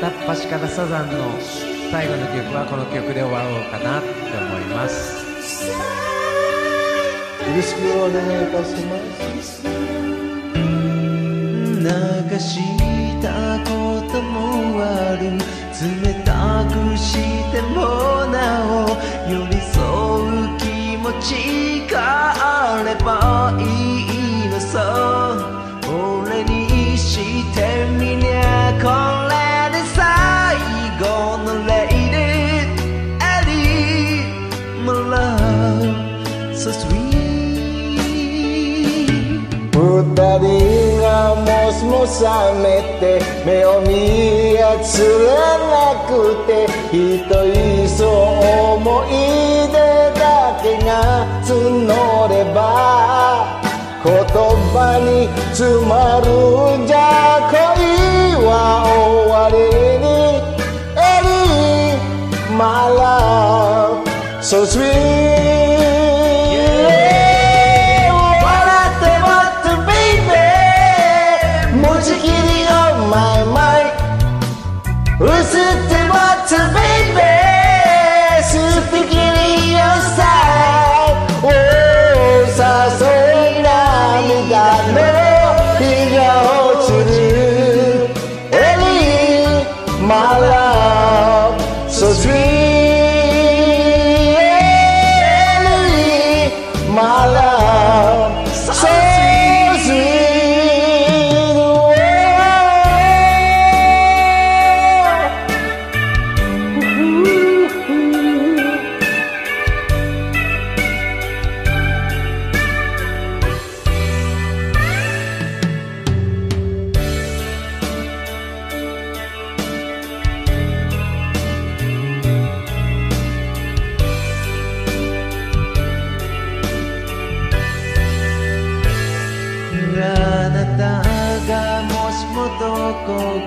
片っ端からサザンの最後の曲はこの曲で終わろうかなって思います。よろしくお願いいたします。流したこともある。冷たくしてもなお寄り添う気持ち。So sweet. 二人がもしも覚めて目を見やつれなくて一人そう思い出だけが募れば言葉に詰まるんじゃ恋は終わりに。エリー My love so sweet. うすってもっと baby 素敵に your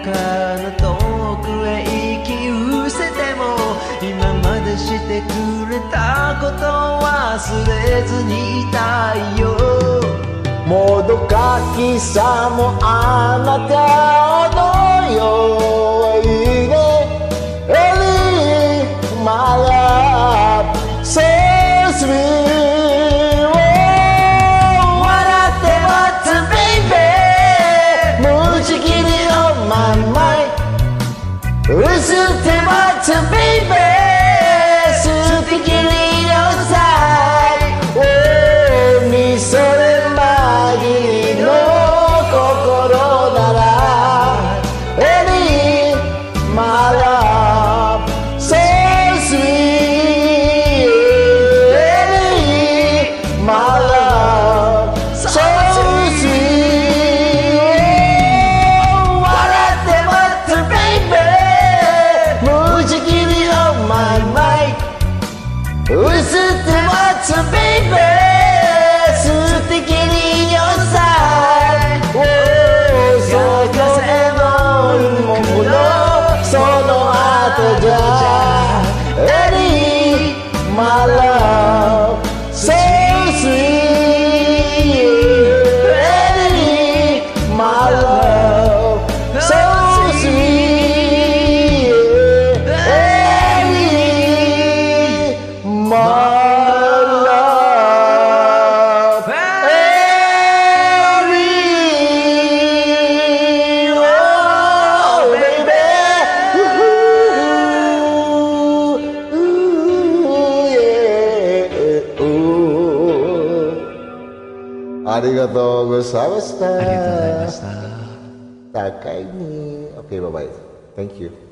かの遠くへ行き失せても今までしてくれたこと忘れずにいたいよ。もどかしさもあなたのよ。って後ありがとうございました。ありがとうございました高いね。Okay, bye bye. Thank you.